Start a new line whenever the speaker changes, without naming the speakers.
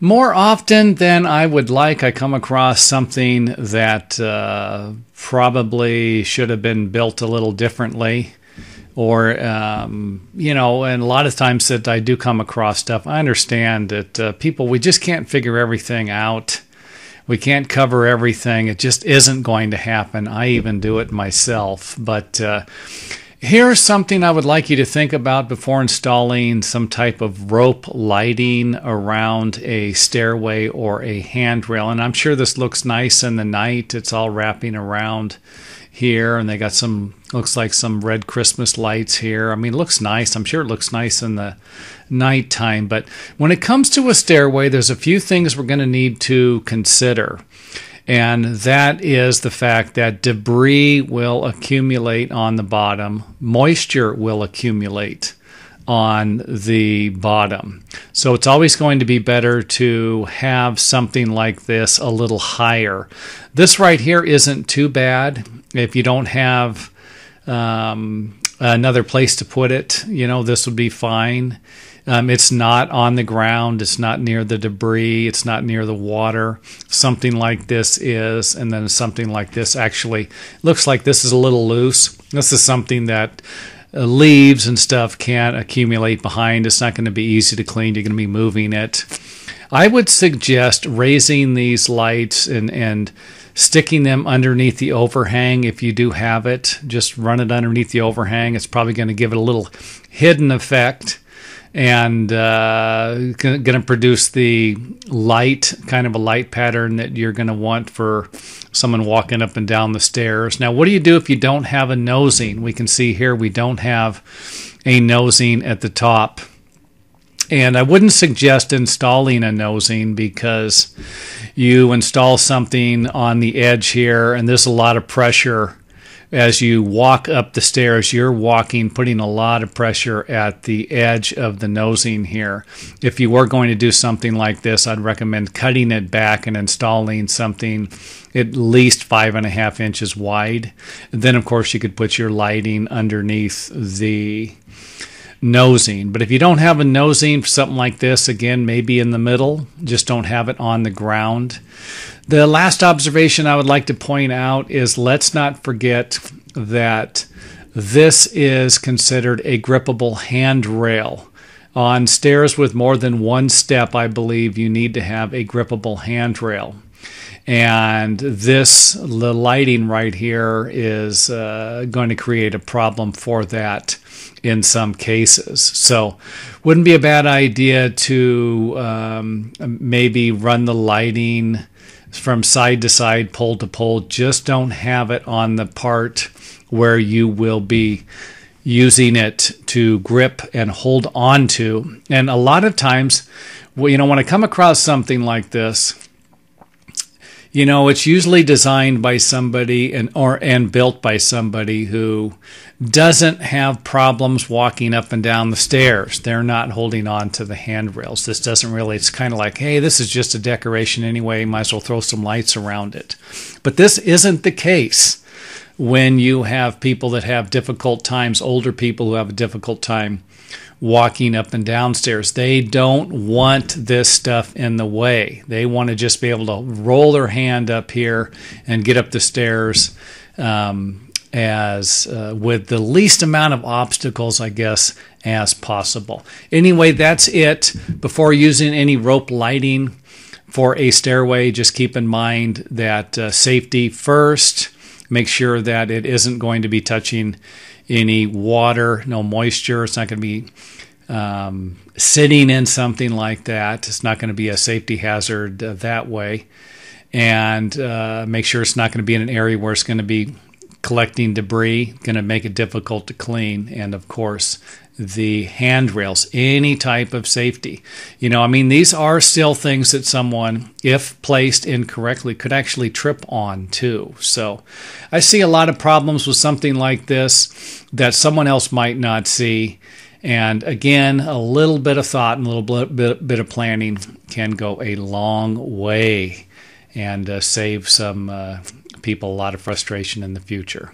More often than I would like, I come across something that uh, probably should have been built a little differently. Or, um, you know, and a lot of times that I do come across stuff, I understand that uh, people, we just can't figure everything out. We can't cover everything. It just isn't going to happen. I even do it myself. But, uh, Here's something I would like you to think about before installing some type of rope lighting around a stairway or a handrail. And I'm sure this looks nice in the night. It's all wrapping around here, and they got some, looks like some red Christmas lights here. I mean, looks nice. I'm sure it looks nice in the nighttime. But when it comes to a stairway, there's a few things we're going to need to consider and that is the fact that debris will accumulate on the bottom, moisture will accumulate on the bottom. So it's always going to be better to have something like this a little higher. This right here isn't too bad if you don't have um, another place to put it. You know, this would be fine. Um, it's not on the ground. It's not near the debris. It's not near the water. Something like this is, and then something like this actually looks like this is a little loose. This is something that uh, leaves and stuff can't accumulate behind. It's not going to be easy to clean. You're going to be moving it. I would suggest raising these lights and and sticking them underneath the overhang if you do have it. Just run it underneath the overhang. It's probably going to give it a little hidden effect and uh, going to produce the light, kind of a light pattern that you're going to want for someone walking up and down the stairs. Now, what do you do if you don't have a nosing? We can see here we don't have a nosing at the top. And I wouldn't suggest installing a nosing because you install something on the edge here, and there's a lot of pressure as you walk up the stairs, you're walking, putting a lot of pressure at the edge of the nosing here. If you were going to do something like this, I'd recommend cutting it back and installing something at least five and a half inches wide. And then, of course, you could put your lighting underneath the nosing. But if you don't have a nosing for something like this, again, maybe in the middle, just don't have it on the ground. The last observation I would like to point out is let's not forget that this is considered a grippable handrail. On stairs with more than one step, I believe you need to have a grippable handrail. And this, the lighting right here, is uh, going to create a problem for that in some cases. So, wouldn't be a bad idea to um, maybe run the lighting from side to side, pole to pole. Just don't have it on the part where you will be using it to grip and hold on to. And a lot of times, you know, when I come across something like this, you know, it's usually designed by somebody and or and built by somebody who doesn't have problems walking up and down the stairs. They're not holding on to the handrails. This doesn't really it's kind of like, hey, this is just a decoration anyway, might as well throw some lights around it. But this isn't the case when you have people that have difficult times, older people who have a difficult time walking up and downstairs. They don't want this stuff in the way. They want to just be able to roll their hand up here and get up the stairs um, as uh, with the least amount of obstacles, I guess, as possible. Anyway, that's it. Before using any rope lighting for a stairway, just keep in mind that uh, safety first. Make sure that it isn't going to be touching any water, no moisture. It's not going to be um, sitting in something like that. It's not going to be a safety hazard uh, that way. And uh, make sure it's not going to be in an area where it's going to be collecting debris, going to make it difficult to clean. And of course, the handrails, any type of safety. You know, I mean, these are still things that someone, if placed incorrectly, could actually trip on too. So I see a lot of problems with something like this that someone else might not see. And again, a little bit of thought and a little bit, bit, of planning can go a long way and uh, save some uh, people a lot of frustration in the future.